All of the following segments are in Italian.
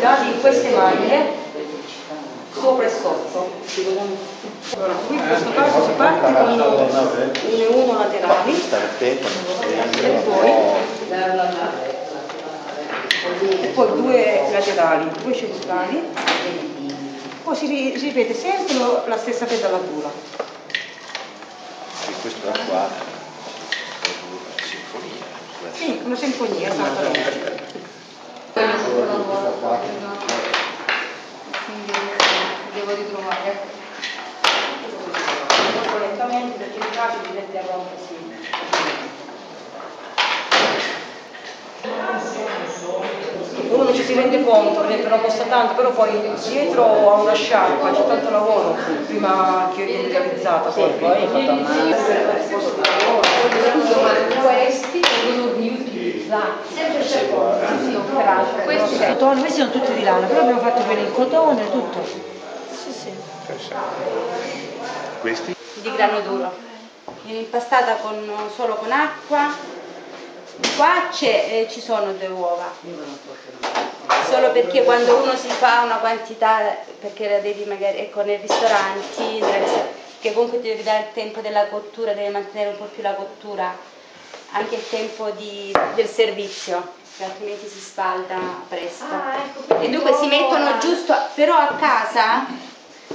da in queste maglie sopra e sotto. Allora, qui in questo caso si parte con le 1 laterali e poi, e poi due laterali, due centrali, poi si ripete sempre la stessa pedalatura. E questa qua è una sinfonia. Sì, una sinfonia esattamente. Quindi devo ritrovare. Dopo lentamente perché mi piace di metterla un po' così. Uno non ci si rende conto perché non costa tanto, però poi dietro a una sciarpa c'è tanto lavoro prima che viene realizzata. Poi, poi è fatta a mano. Questi sono riutilizzati. Sempre c'è. Sì, sì. Questi Questi cotone, questi sono tutti di lana, però abbiamo fatto per il cotone tutto. Sì, sì. Questi? di grano duro. Viene impastata con- solo con acqua. Qua eh, ci sono due uova. Solo perché quando uno si fa una quantità, perché la devi magari, ecco, nei ristoranti, che comunque ti devi dare il tempo della cottura, devi mantenere un po' più la cottura, anche il tempo di- del servizio, altrimenti si spalda presto. Ah, ecco, E dunque si mettono giusto, però a casa,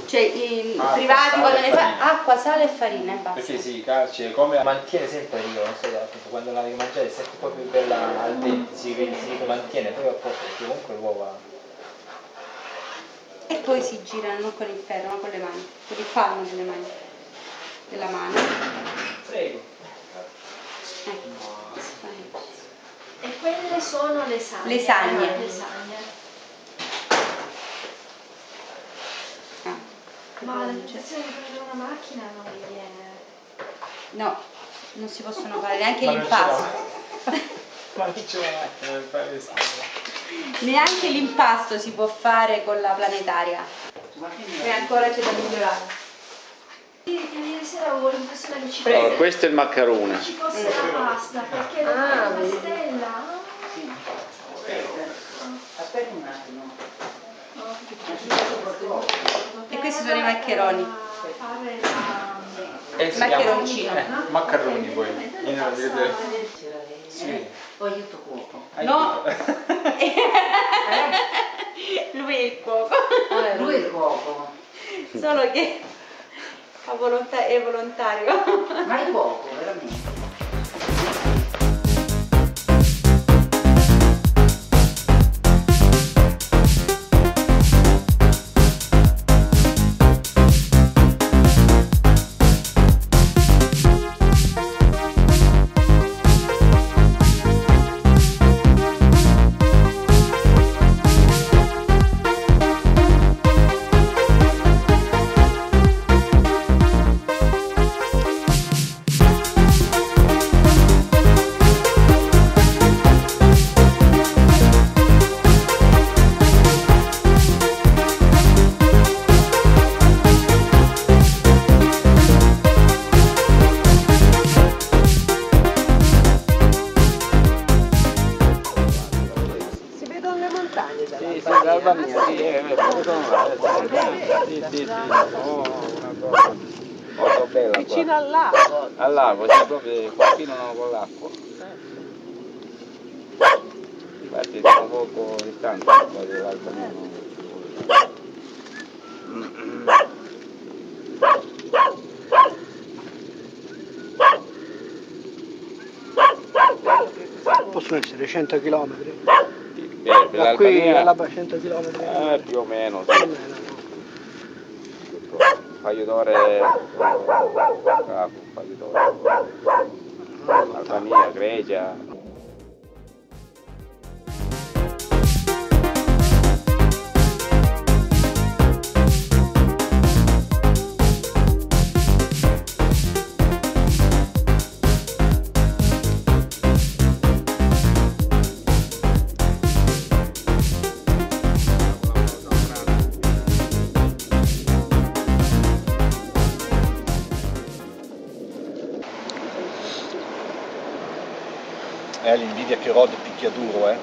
cioè i Acqua, privati sale quando ne fa acqua, sale e farina e basta. Perché si cioè, come mantiene sempre io, non so, quando la devi mangiare è sempre un po' più bella al dente, si, si mantiene poi a posto, perché comunque l'uova. E poi si girano non con il ferro, ma con le mani, con il palmo delle mani, della mano. Prego. Ecco. E quelle sono le sagne. Le sagne. Ah, le sagne. Ma la tentazione di prendere una macchina non mi viene. No, non si possono fare neanche l'impasto. Ma non c'è una macchina per fare questo. Neanche l'impasto si può fare con la planetaria. E ancora c'è da migliorare. Ieri sera avevo l'impressione che ci fosse, questo è il maccarone. ci fosse la pasta, perché la Ah, pastella. Aspetta un attimo. I maccheroni. Fare la... Eh, si Maccheroncino. eh, maccaroni poi. Sì. io tocco cuoco. No. Lui è il cuoco. Lui è il cuoco. Solo che fa volontà- è volontario. Ma è cuoco, veramente. Sì, sì, dall'Albania, sì, sono là? Sì, sì, sì. Oh, una cosa molto bella vicino al lago. Al lago, c'è proprio confinano con l'acqua. Infatti siamo poco distanti poi dall'Albania. Possono essere 100 km. Da qui l'Albania alla 100 km. eh, più o meno, sì. un paio d'ore un paio d'ore. Albania, Grecia. Eh, l'invidia che rode picchia duro, eh.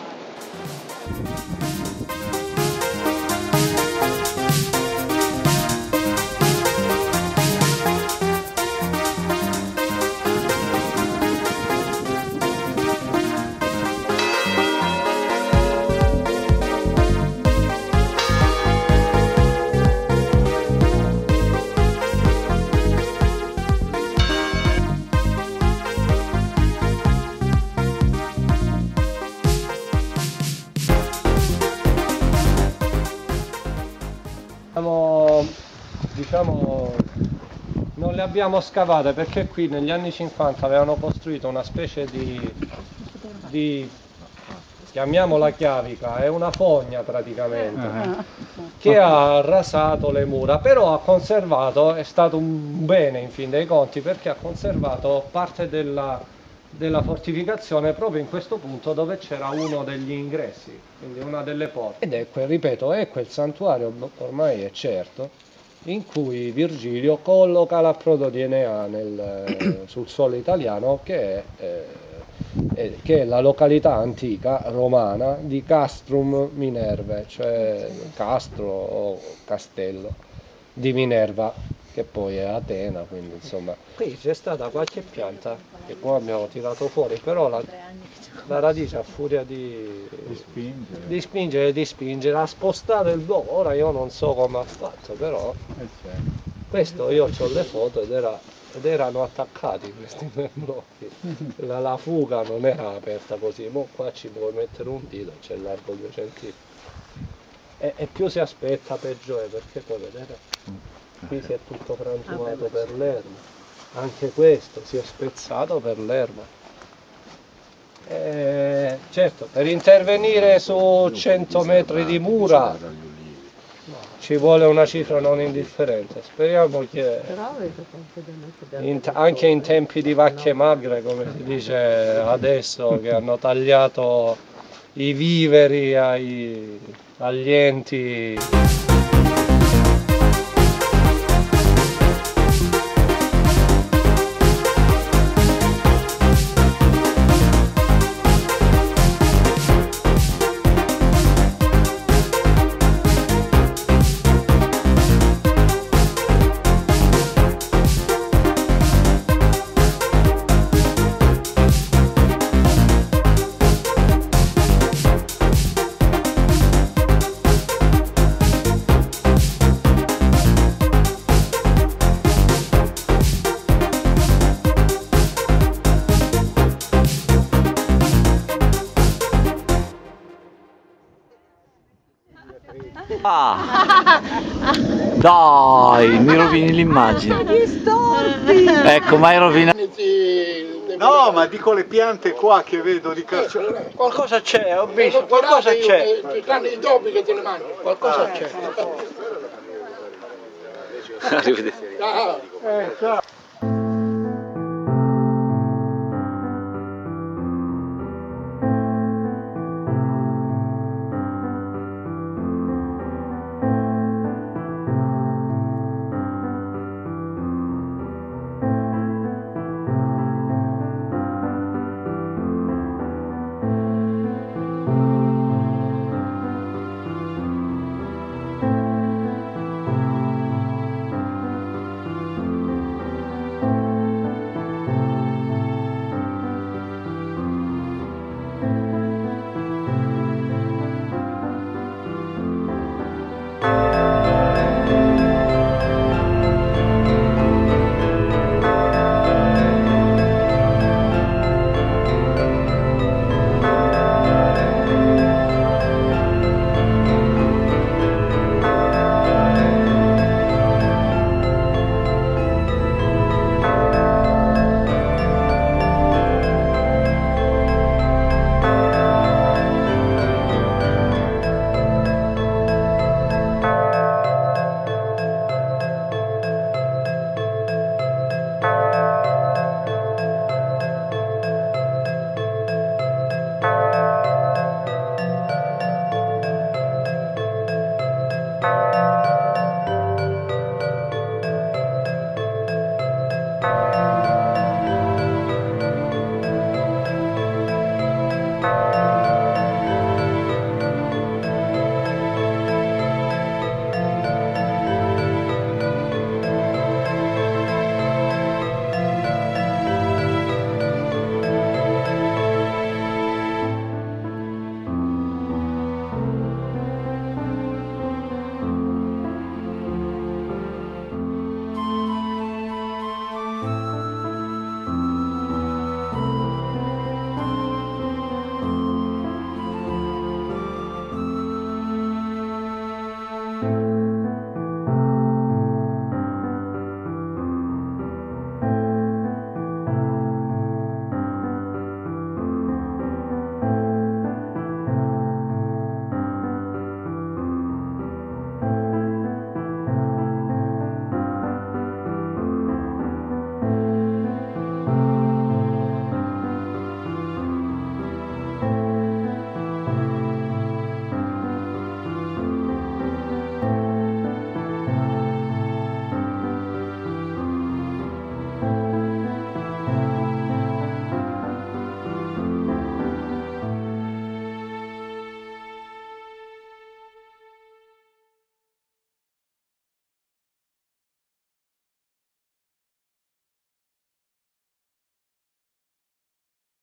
Abbiamo scavate perché qui negli anni 50 avevano costruito una specie di, di chiamiamola chiavica, è una fogna praticamente, che ha rasato le mura, però ha conservato, è stato un bene in fin dei conti perché ha conservato parte della, della fortificazione proprio in questo punto dove c'era uno degli ingressi, quindi una delle porte. Ed è quel, ripeto, è quel santuario, ormai è certo, in cui Virgilio colloca l'approdo di Enea nel- sul suolo italiano che è, eh, eh, che è la località antica romana di Castrum Minerve, cioè Castro o Castello di Minerva, che poi è Atena, quindi insomma. Qui c'è stata qualche pianta che qua abbiamo tirato fuori, però la, la radice a furia di, di spingere e di spingere ha spostato il blocco. Ora io non so come ha fatto, però questo io ho le foto ed, era- ed erano attaccati questi due blocchi. La, la fuga non era aperta così, mo qua ci puoi mettere un dito, c'è largo 2 cm. E, e più si aspetta peggio è perché poi vedete qui si è tutto frantumato per l'erba. Anche questo si è spezzato per l'erba. Eh, certo, per intervenire su 100 metri di mura ci vuole una cifra non indifferente. Speriamo che in- anche in tempi di vacche magre, come si dice adesso, che hanno tagliato i viveri ai- agli enti Dai, mi rovini l'immagine. Ecco, ma hai rovinato. No, ma dico le piante qua che vedo di carciofo. Qualcosa c'è, ho visto, qualcosa c'è. Tranne i topi che te ne mangi. Qualcosa c'è. Arrivederci. Ah,